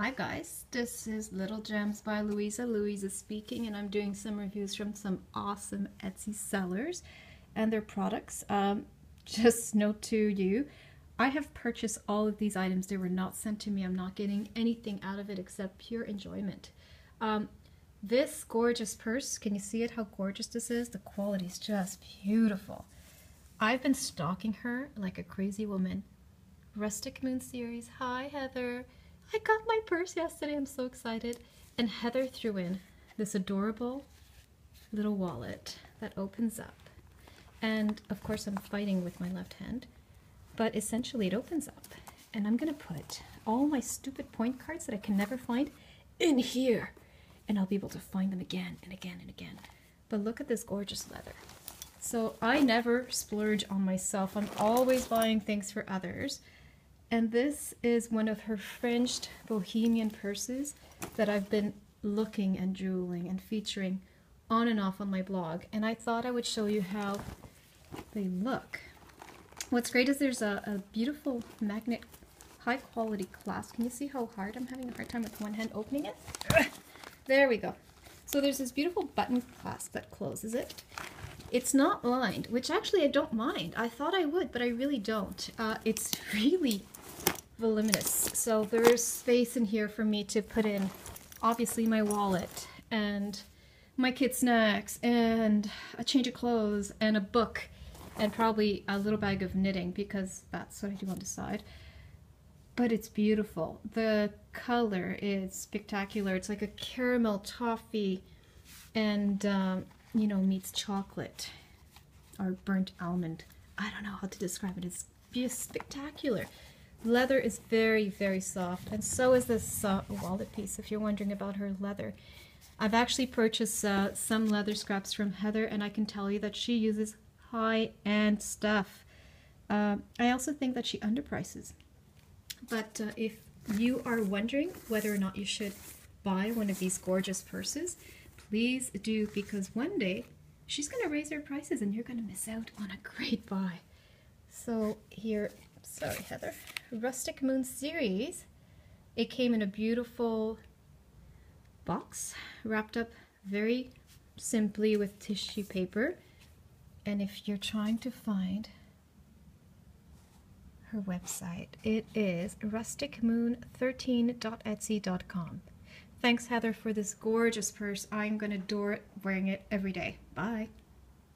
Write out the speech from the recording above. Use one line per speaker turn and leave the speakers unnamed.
Hi guys, this is Little Gems by Luisa. Luisa speaking and I'm doing some reviews from some awesome Etsy sellers and their products. Um, just note to you, I have purchased all of these items. They were not sent to me. I'm not getting anything out of it except pure enjoyment. Um, this gorgeous purse, can you see it how gorgeous this is? The quality is just beautiful. I've been stalking her like a crazy woman. Rustic Moon series. Hi Heather. I got my purse yesterday. I'm so excited. And Heather threw in this adorable little wallet that opens up. And of course, I'm fighting with my left hand, but essentially it opens up. And I'm going to put all my stupid point cards that I can never find in here. And I'll be able to find them again and again and again. But look at this gorgeous leather. So I never splurge on myself. I'm always buying things for others. And this is one of her fringed bohemian purses that I've been looking and jeweling and featuring on and off on my blog. And I thought I would show you how they look. What's great is there's a, a beautiful magnet high quality clasp. Can you see how hard I'm having a hard time with one hand opening it? There we go. So there's this beautiful button clasp that closes it. It's not lined, which actually I don't mind. I thought I would, but I really don't. Uh, it's really voluminous. So there's space in here for me to put in, obviously, my wallet and my kid snacks and a change of clothes and a book and probably a little bag of knitting because that's what I do on the side. But it's beautiful. The color is spectacular. It's like a caramel toffee and, um, you know, meets chocolate or burnt almond. I don't know how to describe it. It's spectacular. Leather is very, very soft, and so is this uh, wallet piece, if you're wondering about her leather. I've actually purchased uh, some leather scraps from Heather, and I can tell you that she uses high-end stuff. Uh, I also think that she underprices. But uh, if you are wondering whether or not you should buy one of these gorgeous purses, please do, because one day she's going to raise her prices and you're going to miss out on a great buy. So here, sorry Heather, Rustic Moon series. It came in a beautiful box wrapped up very simply with tissue paper. And if you're trying to find her website, it is rusticmoon13.etsy.com. Thanks, Heather, for this gorgeous purse. I'm going to adore it wearing it every day. Bye.